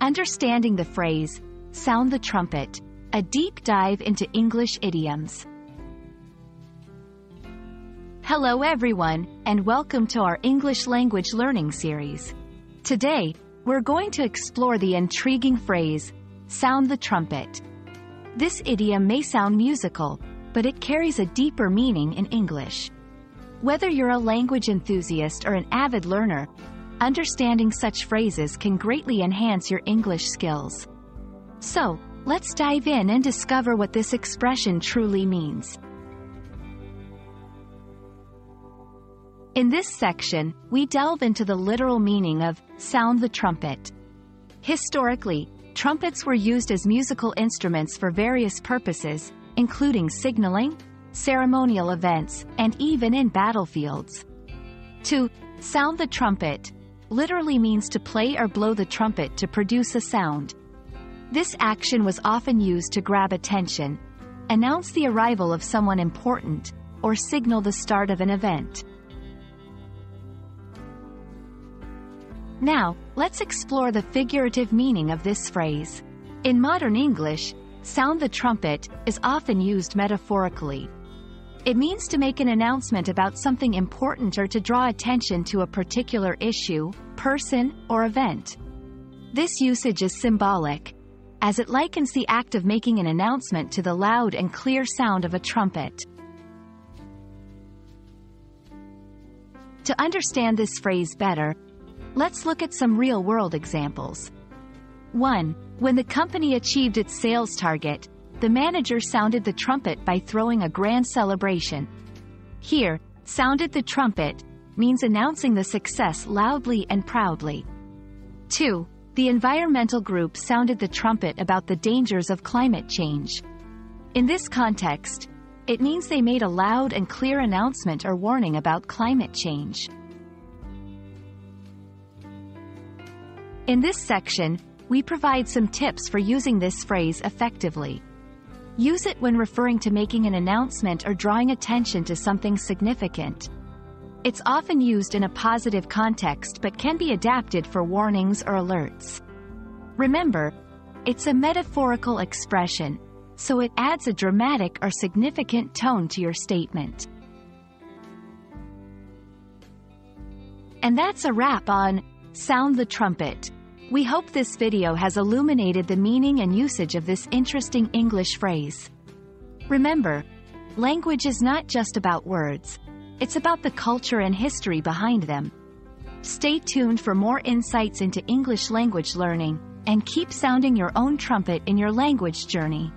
Understanding the phrase, sound the trumpet, a deep dive into English idioms. Hello everyone, and welcome to our English language learning series. Today, we're going to explore the intriguing phrase, sound the trumpet. This idiom may sound musical, but it carries a deeper meaning in English. Whether you're a language enthusiast or an avid learner, understanding such phrases can greatly enhance your English skills. So, let's dive in and discover what this expression truly means. In this section, we delve into the literal meaning of sound the trumpet. Historically, trumpets were used as musical instruments for various purposes, including signaling, ceremonial events, and even in battlefields. To sound the trumpet literally means to play or blow the trumpet to produce a sound. This action was often used to grab attention, announce the arrival of someone important, or signal the start of an event. Now, let's explore the figurative meaning of this phrase. In modern English, sound the trumpet is often used metaphorically. It means to make an announcement about something important or to draw attention to a particular issue, person, or event. This usage is symbolic, as it likens the act of making an announcement to the loud and clear sound of a trumpet. To understand this phrase better, let's look at some real-world examples. 1. When the company achieved its sales target, the manager sounded the trumpet by throwing a grand celebration. Here, sounded the trumpet means announcing the success loudly and proudly. 2. The environmental group sounded the trumpet about the dangers of climate change. In this context, it means they made a loud and clear announcement or warning about climate change. In this section, we provide some tips for using this phrase effectively. Use it when referring to making an announcement or drawing attention to something significant. It's often used in a positive context but can be adapted for warnings or alerts. Remember, it's a metaphorical expression, so it adds a dramatic or significant tone to your statement. And that's a wrap on Sound the Trumpet. We hope this video has illuminated the meaning and usage of this interesting English phrase. Remember, language is not just about words, it's about the culture and history behind them. Stay tuned for more insights into English language learning, and keep sounding your own trumpet in your language journey.